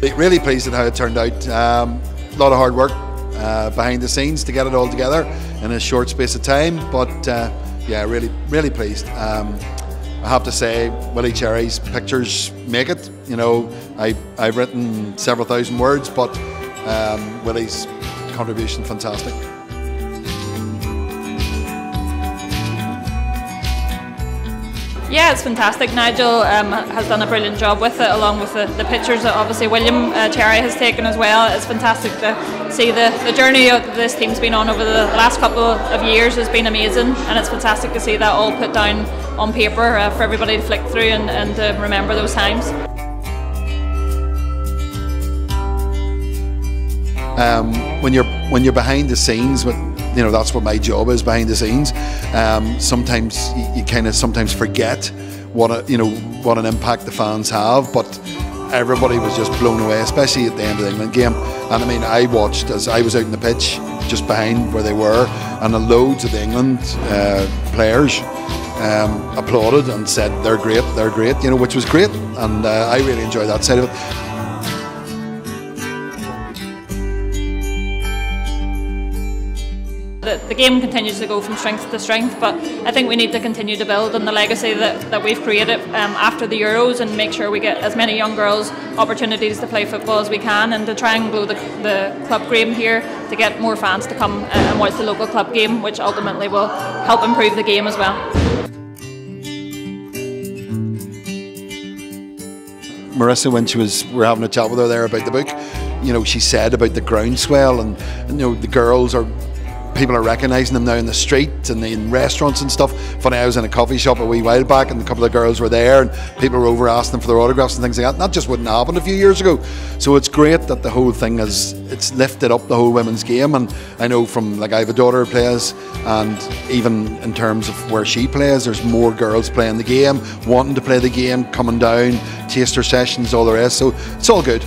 Really pleased at how it turned out. Um, a lot of hard work uh, behind the scenes to get it all together in a short space of time, but uh, yeah, really, really pleased. Um, I have to say, Willie Cherry's pictures make it. You know, I, I've written several thousand words, but um, Willie's contribution fantastic. Yeah, it's fantastic. Nigel um, has done a brilliant job with it, along with the, the pictures that obviously William uh, Cherry has taken as well. It's fantastic to see the, the journey that this team's been on over the last couple of years has been amazing, and it's fantastic to see that all put down on paper uh, for everybody to flick through and, and to remember those times. Um, when you're when you're behind the scenes with you know that's what my job is behind the scenes. Um, sometimes you, you kind of sometimes forget what a, you know what an impact the fans have, but everybody was just blown away, especially at the end of the England game. And I mean, I watched as I was out in the pitch just behind where they were, and the loads of the England uh, players um, applauded and said they're great, they're great, you know, which was great, and uh, I really enjoyed that side of it. The, the, game continues to go from strength to strength, but I think we need to continue to build on the legacy that, that we've created um, after the Euros and make sure we get as many young girls opportunities to play football as we can and to try and grow the, the club game here to get more fans to come and watch the local club game, which ultimately will help improve the game as well. Marissa, when she was, we are having a chat with her there about the book, you know, she said about the groundswell and, and you know, the girls are people are recognising them now in the street and in restaurants and stuff. Funny, I was in a coffee shop a wee while back and a couple of girls were there and people were over asking them for their autographs and things like that. That just wouldn't happen a few years ago. So it's great that the whole thing has it's lifted up the whole women's game. And I know from like I have a daughter who plays, and even in terms of where she plays, there's more girls playing the game, wanting to play the game, coming down, taster sessions, all the rest. So it's all good.